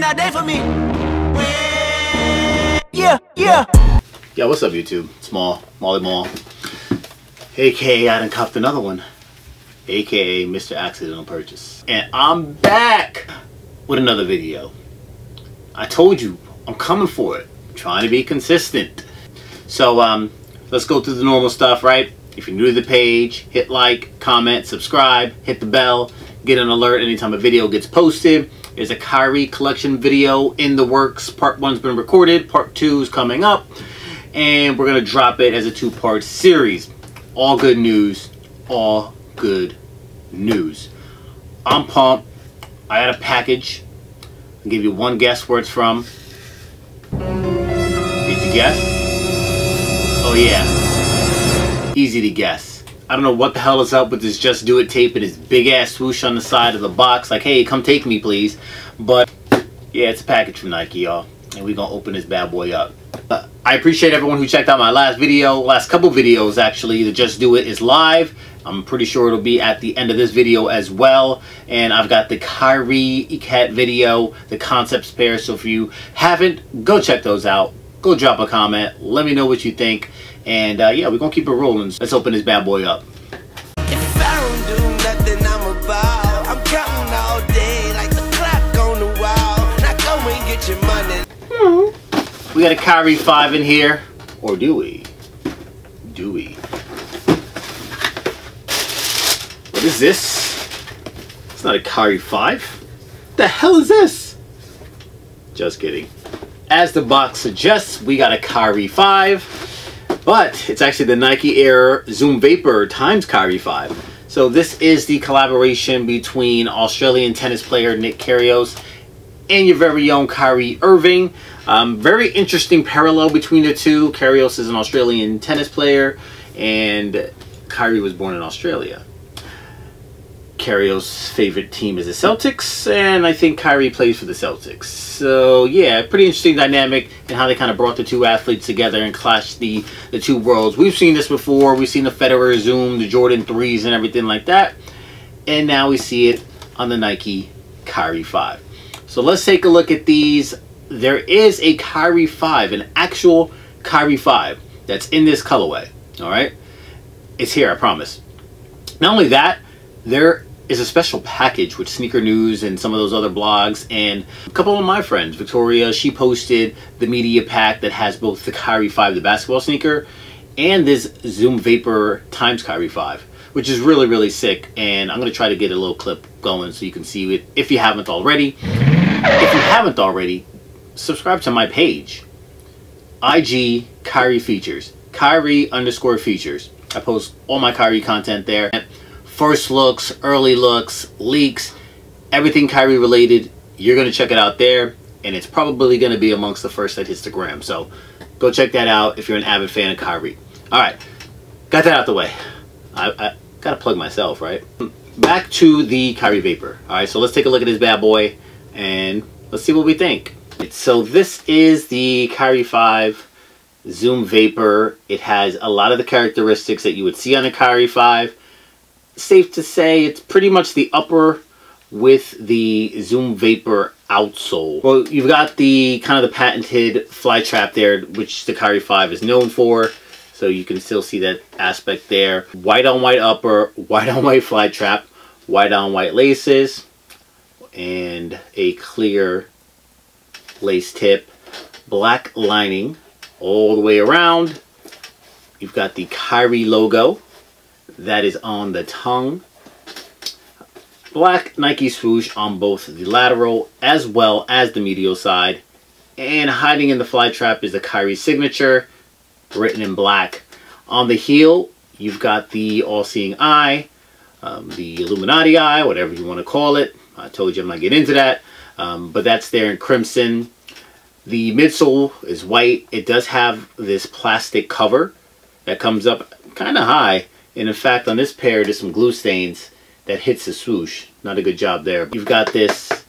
that day for me. Yeah, yeah. Yo, what's up YouTube? Small, Maally Mall. AKA I done cuffed another one. AKA Mr. Accidental Purchase. And I'm back with another video. I told you, I'm coming for it. I'm trying to be consistent. So, um, let's go through the normal stuff, right? If you're new to the page, hit like, comment, subscribe, hit the bell, get an alert anytime a video gets posted. There's a Kyrie collection video in the works. Part one's been recorded, part two is coming up, and we're gonna drop it as a two-part series. All good news, all good news. I'm pumped. I had a package. I'll give you one guess where it's from. Did you guess? Oh yeah. Easy to guess. I don't know what the hell is up with this Just Do It tape and his big ass swoosh on the side of the box. Like, hey, come take me, please. But, yeah, it's a package from Nike, y'all. And we gonna open this bad boy up. Uh, I appreciate everyone who checked out my last video, last couple videos actually. The Just Do It is live. I'm pretty sure it'll be at the end of this video as well. And I've got the Kyrie Cat video, the concepts pair. So if you haven't, go check those out. Go drop a comment. Let me know what you think. And uh, yeah, we're going to keep it rolling. Let's open this bad boy up. If I don't do nothing, I'm about. I'm counting all day like the clock on the wall. Now go and get your money. We got a Kyrie 5 in here. Or do we? Do we? What is this? It's not a Kyrie 5. The hell is this? Just kidding. As the box suggests, we got a Kyrie 5, but it's actually the Nike Air Zoom Vapor times Kyrie 5. So this is the collaboration between Australian tennis player Nick Kyrgios and your very own Kyrie Irving. Um, very interesting parallel between the two. Kyrgios is an Australian tennis player, and Kyrie was born in Australia. Kyrgios' favorite team is the Celtics, and I think Kyrie plays for the Celtics. So yeah, pretty interesting dynamic and how they kind of brought the two athletes together and clashed the the two worlds. We've seen this before. We've seen the Federer Zoom, the Jordan threes, and everything like that, and now we see it on the Nike Kyrie Five. So let's take a look at these. There is a Kyrie 5, an actual Kyrie 5 that's in this colorway. All right. It's here, I promise. Not only that, there is a special package with Sneaker News and some of those other blogs. And a couple of my friends, Victoria, she posted the media pack that has both the Kyrie 5, the basketball sneaker, and this Zoom Vapor times Kyrie 5, which is really, really sick. And I'm going to try to get a little clip going so you can see it if you haven't already. If you haven't already, subscribe to my page. IG Kyrie Features. Kyrie underscore features. I post all my Kyrie content there. First looks, early looks, leaks, everything Kyrie related. You're going to check it out there. And it's probably going to be amongst the first that hits the gram. So go check that out if you're an avid fan of Kyrie. Alright, got that out the way. I, I got to plug myself, right? Back to the Kyrie Vapor. Alright, so let's take a look at this bad boy and let's see what we think. So this is the Kyrie 5 Zoom Vapor. It has a lot of the characteristics that you would see on a Kyrie 5. Safe to say it's pretty much the upper with the Zoom Vapor outsole. Well, you've got the kind of the patented fly trap there, which the Kyrie 5 is known for. So you can still see that aspect there. White on white upper, white on white fly trap, white on white laces, and a clear lace tip, black lining all the way around. You've got the Kyrie logo that is on the tongue. Black Nike swoosh on both the lateral as well as the medial side. And hiding in the fly trap is the Kyrie signature written in black. On the heel, you've got the all-seeing eye, um, the Illuminati eye, whatever you want to call it. I told you I'm not getting into that. Um, but that's there in crimson. The midsole is white. It does have this plastic cover that comes up kind of high. And in fact, on this pair, there's some glue stains that hits the swoosh. Not a good job there. You've got this,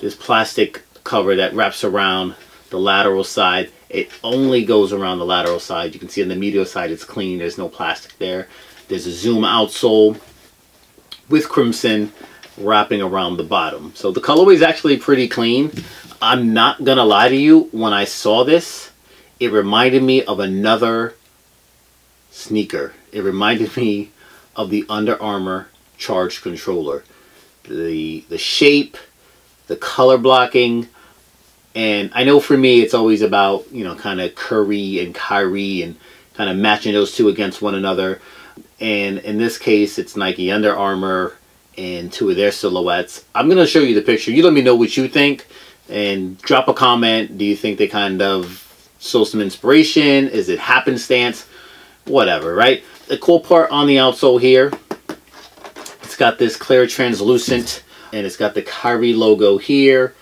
this plastic cover that wraps around the lateral side. It only goes around the lateral side. You can see on the medial side, it's clean. There's no plastic there. There's a zoom outsole with crimson wrapping around the bottom. So the colorway is actually pretty clean. I'm not gonna lie to you, when I saw this, it reminded me of another sneaker. It reminded me of the Under Armour Charge Controller. The the shape, the color blocking, and I know for me it's always about, you know, kind of Curry and Kyrie and kind of matching those two against one another. And in this case, it's Nike Under Armour and two of their silhouettes. I'm going to show you the picture. You let me know what you think and drop a comment. Do you think they kind of stole some inspiration? Is it happenstance? Whatever, right? The cool part on the outsole here, it's got this clear translucent and it's got the Kyrie logo here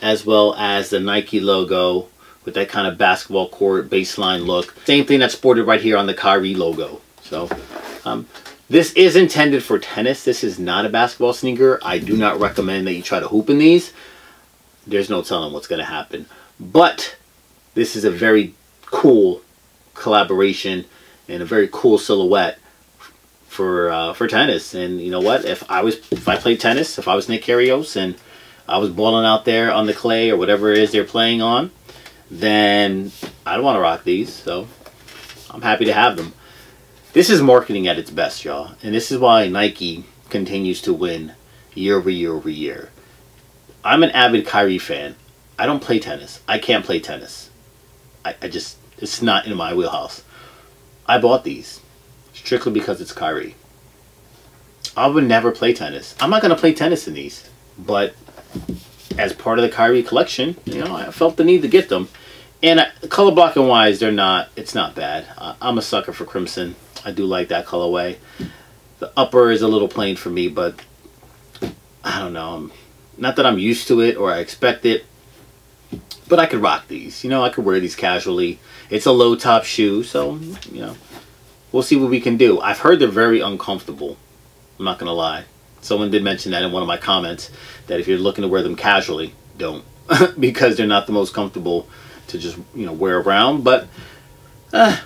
as well as the Nike logo with that kind of basketball court baseline look. Same thing that's sported right here on the Kyrie logo. So um, this is intended for tennis. This is not a basketball sneaker. I do not recommend that you try to hoop in these. There's no telling what's going to happen. But this is a very cool collaboration and a very cool silhouette for uh, for tennis. And you know what? If I was if I played tennis, if I was Nick Kyrgios and I was balling out there on the clay or whatever it is they're playing on, then I'd want to rock these. So I'm happy to have them. This is marketing at its best, y'all. And this is why Nike continues to win year over year over year. I'm an avid Kyrie fan. I don't play tennis. I can't play tennis. I, I just, it's not in my wheelhouse. I bought these strictly because it's Kyrie. I would never play tennis. I'm not going to play tennis in these. But as part of the Kyrie collection, you know, I felt the need to get them. And color blocking wise, they're not, it's not bad. I'm a sucker for Crimson. I do like that colorway. The upper is a little plain for me, but I don't know. Not that I'm used to it or I expect it, but I could rock these. You know, I could wear these casually. It's a low top shoe, so, you know, we'll see what we can do. I've heard they're very uncomfortable. I'm not going to lie. Someone did mention that in one of my comments, that if you're looking to wear them casually, don't. because they're not the most comfortable to just, you know, wear around. But, uh,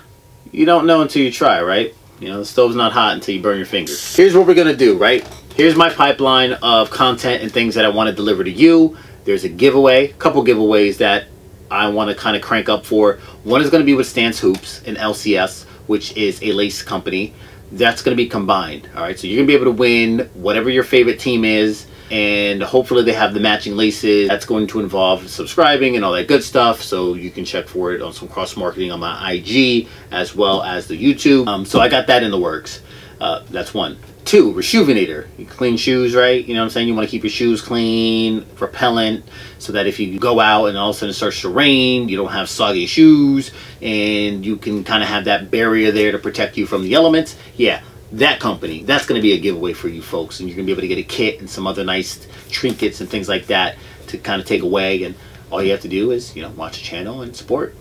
you don't know until you try, right? You know, the stove's not hot until you burn your fingers. Here's what we're going to do, right? Here's my pipeline of content and things that I want to deliver to you. There's a giveaway, a couple giveaways that I want to kind of crank up for. One is going to be with Stance Hoops and LCS, which is a lace company. That's going to be combined, all right? So you're going to be able to win whatever your favorite team is and hopefully they have the matching laces. That's going to involve subscribing and all that good stuff. So you can check for it on some cross marketing on my IG as well as the YouTube. Um, so I got that in the works. Uh, that's one. Two, Reshoevn8r. You clean shoes, right? You know what I'm saying? You want to keep your shoes clean, repellent, so that if you go out and all of a sudden it starts to rain, you don't have soggy shoes, and you can kind of have that barrier there to protect you from the elements. Yeah, that company, that's going to be a giveaway for you folks. And you're going to be able to get a kit and some other nice trinkets and things like that to kind of take away. And all you have to do is, you know, watch the channel and support.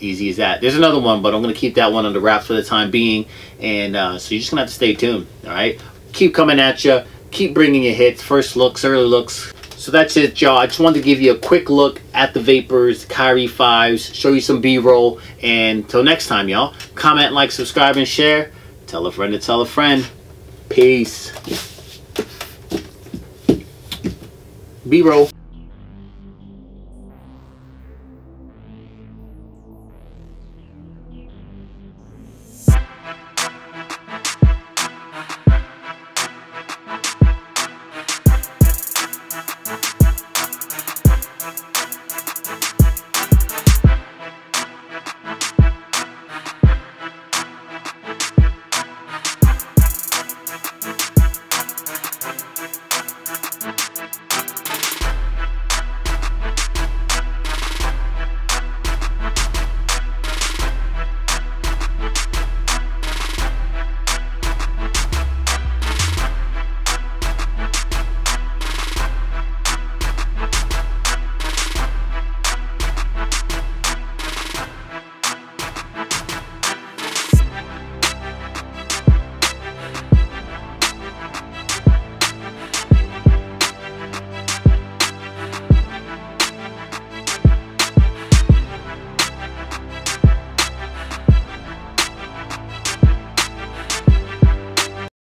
Easy as that. There's another one, but I'm going to keep that one under wraps for the time being. And uh, so you're just going to have to stay tuned. All right. Keep coming at you. Keep bringing your hits, first looks, early looks. So that's it, y'all. I just wanted to give you a quick look at the Vapors, Kyrie 5s, show you some B-roll. And until next time, y'all, comment, like, subscribe, and share. Tell a friend to tell a friend. Peace. B-roll.